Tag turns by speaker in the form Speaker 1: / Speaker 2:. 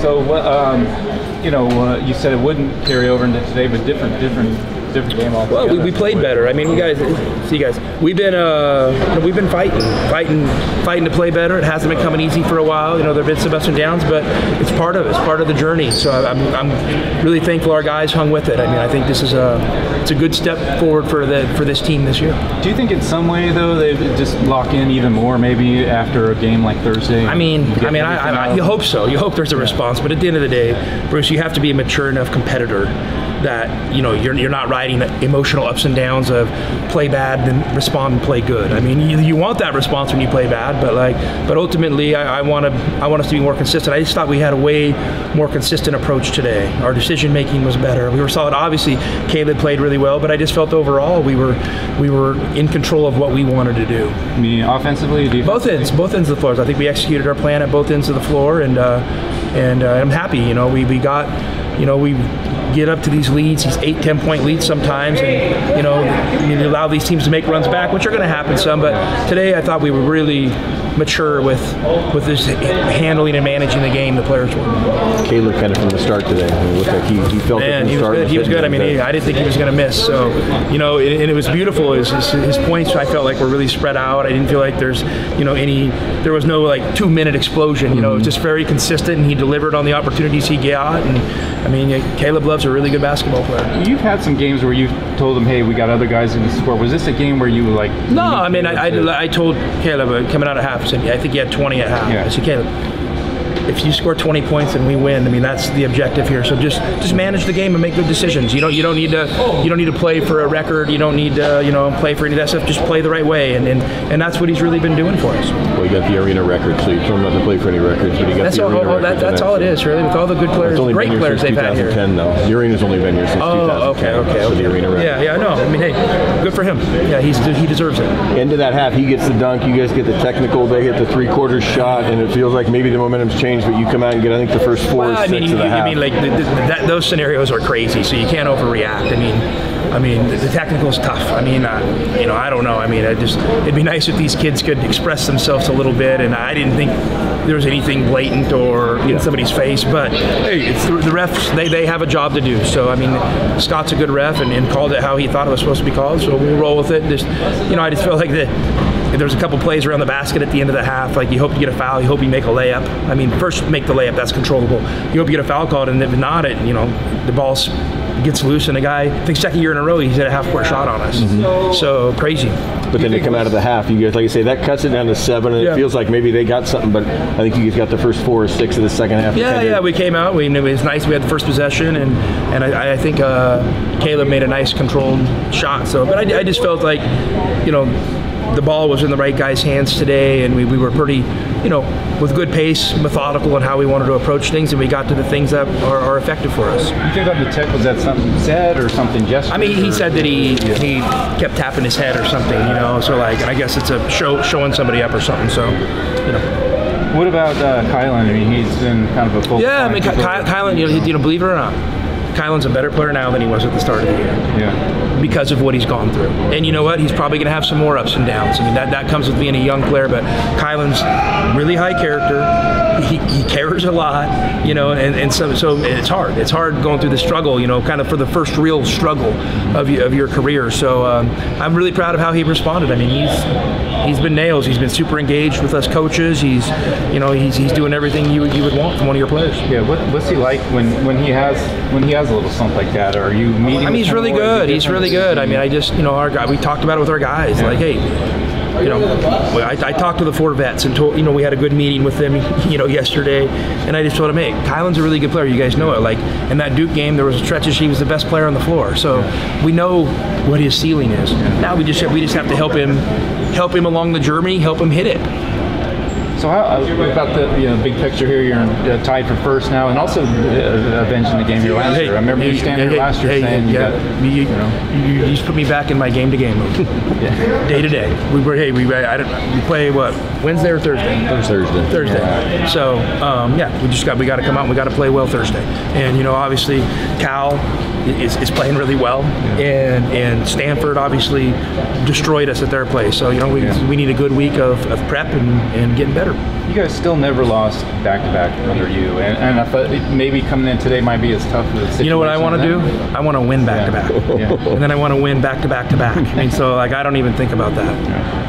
Speaker 1: So, um, you know, uh, you said it wouldn't carry over into today, but different, different, different game altogether.
Speaker 2: Well, we, we played better. I mean, you guys, see, you guys, we've been uh, we've been fighting, fighting, fighting to play better. It hasn't been coming easy for a while. You know, there've been some ups and downs, but it's part of it. It's part of the journey. So I'm, I'm really thankful our guys hung with it. I mean, I think this is a it's a good step forward for the for this team this year.
Speaker 1: Do you think in some way though they just lock in even more, maybe after a game like Thursday?
Speaker 2: I mean, I mean, I,
Speaker 1: everything
Speaker 2: I, you hope so. You hope there's a response, but at the end of the day, Bruce, you have to be a mature enough competitor that you know you're, you're not riding the emotional ups and downs of play bad then respond and play good. I mean, you, you want that response when you play bad, but like, but ultimately, I, want to I want us to be more consistent. I just thought we had a way more consistent approach today. Our decision making was better. We were solid. Obviously, Caleb played really well, but I just felt overall we were we were in control of what we wanted to do.
Speaker 1: I mean, offensively?
Speaker 2: Both ends, both ends of the floors. I think we executed our plan at both ends of the floor, and uh, and uh, I'm happy. You know, we, we got, you know, we get up to these leads, these eight, ten point leads sometimes, and you know, you allow these teams to make runs back, which are going to happen some. But today, I thought we were really mature with with this handling and managing the game. The players were.
Speaker 3: Caleb kind of from the start today. I mean, looked like he, he felt it
Speaker 2: Man,
Speaker 3: from
Speaker 2: he
Speaker 3: the
Speaker 2: was
Speaker 3: start.
Speaker 2: good. He was good. I mean, he, I didn't think he was going to miss. So, you know, and, and it was beautiful. His, his, his points, I felt like were really spread out. I didn't feel like there's, you know, any. There was no like two minute explosion. You know, it was just very consistent, and he delivered on the opportunities he got. And I mean, Caleb Love's a really good basketball player.
Speaker 1: You've had some games where you've told him, "Hey, we got other guys in the score." Was this a game where you like?
Speaker 2: No, I mean, I, I, I told Caleb uh, coming out of half, I said, I think he had 20 at half.
Speaker 1: Yeah.
Speaker 2: I said, Caleb, if you score 20 points and we win, I mean that's the objective here. So just just manage the game and make good decisions. You don't you don't need to you don't need to play for a record. You don't need to you know play for any of that stuff. Just play the right way, and and, and that's what he's really been doing for us.
Speaker 3: Well, he got the arena record, so you told him not to play for any records, but he got
Speaker 2: That's
Speaker 3: the
Speaker 2: all.
Speaker 3: arena
Speaker 2: oh, oh
Speaker 3: record.
Speaker 2: that, that's all it is, really, with all the good players,
Speaker 3: only
Speaker 2: great players they've had here.
Speaker 3: 2010, though. The arena's only been here since
Speaker 2: Oh,
Speaker 3: 2010.
Speaker 2: okay, okay,
Speaker 3: So
Speaker 2: okay.
Speaker 3: the arena record.
Speaker 2: Yeah, yeah, I know. I mean, hey, for him. Yeah, he's he deserves it.
Speaker 3: End of that half, he gets the dunk. You guys get the technical. They hit the three quarters shot, and it feels like maybe the momentum's changed. But you come out and get, I think, the first four
Speaker 2: Well,
Speaker 3: or
Speaker 2: I mean, you,
Speaker 3: half.
Speaker 2: I mean, like the, the, that, those scenarios are crazy, so you can't overreact. I mean, I mean, the, the technical's tough. I mean, uh, you know, I don't know. I mean, I just it'd be nice if these kids could express themselves a little bit, and I didn't think there was anything blatant or in somebody's face. But hey, it's the, the refs. They, they have a job to do. So I mean, Scott's a good ref and, and called it how he thought it was supposed to be called. So we'll roll with it. Just you know, I just felt like the there was a couple plays around the basket at the end of the half. Like you hope you get a foul, you hope you make a layup. I mean, first make the layup, that's controllable. You hope you get a foul called, and if not, it you know the ball gets loose, and the guy I think second year in a row he's hit a half court shot on us. So crazy.
Speaker 3: But then to come out of the half, you guys, like I say, that cuts it down to seven, and
Speaker 2: Yeah.
Speaker 3: it feels like maybe they got something. But I think you guys got the first four or six of the second half.
Speaker 2: Yeah, yeah, we came out. We knew it was nice. We had the first possession, and and I, I think uh, Caleb made a nice controlled shot. So, but I, I just felt like, you know, the ball was in the right guy's hands today, and we, we were pretty, you know, with good pace, methodical in how we wanted to approach things, and we got to the things that are, are effective for us.
Speaker 1: You think on the tech was that something said or something gestured?
Speaker 2: I mean, he said that he he kept tapping his head or something, you know. So like, I guess it's a show showing somebody up or something. So, you know.
Speaker 1: What about uh, Kylan? I mean, he's been kind of a full.
Speaker 2: Yeah, I mean, Ky- Ky- Kylan, you know, you know, believe it or not, Kylan's a better player now than he was at the start of the year.
Speaker 1: Yeah.
Speaker 2: because of what he's gone through. And you know what? He's probably going to have some more ups and downs. I mean, that, that comes with being a young player, but Kylan's really high character. He, he cares a lot, you know, and, and so, so it's hard. It's hard going through the struggle, you know, kind of for the first real struggle of, of your career. So um, I'm really proud of how he responded. I mean, he's he's been nails. He's been super engaged with us coaches. He's, you know, he's, he's doing everything you, would- you would want from one of your players.
Speaker 1: Yeah. What, what's he like when, when he has when he has a little slump like that? Are you meeting?
Speaker 2: I mean, he's really good. He's really good. I mean, I just, you know, our guy, we talked about it with our guys. Like, hey, you know, I, I talked to the four vets and told, you know, we had a good meeting with them, you know, yesterday, and I just told him, hey, Kylan's a really good player. You guys know it. Like in that Duke game, there was stretches he was the best player on the floor. So we know what his ceiling is. Now we just we just have to help him, help him along the journey, help him hit it.
Speaker 1: So how uh, about the you know, big picture here? You're uh, tied for first now, and also uh, avenging the game here last
Speaker 2: Hey,
Speaker 1: year. I remember you
Speaker 2: hey,
Speaker 1: standing
Speaker 2: hey,
Speaker 1: here last year
Speaker 2: hey,
Speaker 1: saying you
Speaker 2: yeah,
Speaker 1: got,
Speaker 2: you,
Speaker 1: you know,
Speaker 2: you, you just put me back in my game to game mode. Day to day. We were hey we I don't we play what Wednesday or Thursday.
Speaker 3: Thursday.
Speaker 2: Thursday. So um, yeah, we just got we got to come out. and We got to play well Thursday. And you know, obviously, Cal is, is playing really well, and and Stanford obviously destroyed us at their place. So you know, we,
Speaker 1: Yeah.
Speaker 2: we need a good week of, of prep and, and getting better. Better.
Speaker 1: You guys still never lost back to back under you, and, and I thought maybe coming in today might be as tough as.
Speaker 2: You know what I want to do? I want to win back to back, and then I want to win back to back to back. I mean, so like I don't even think about that.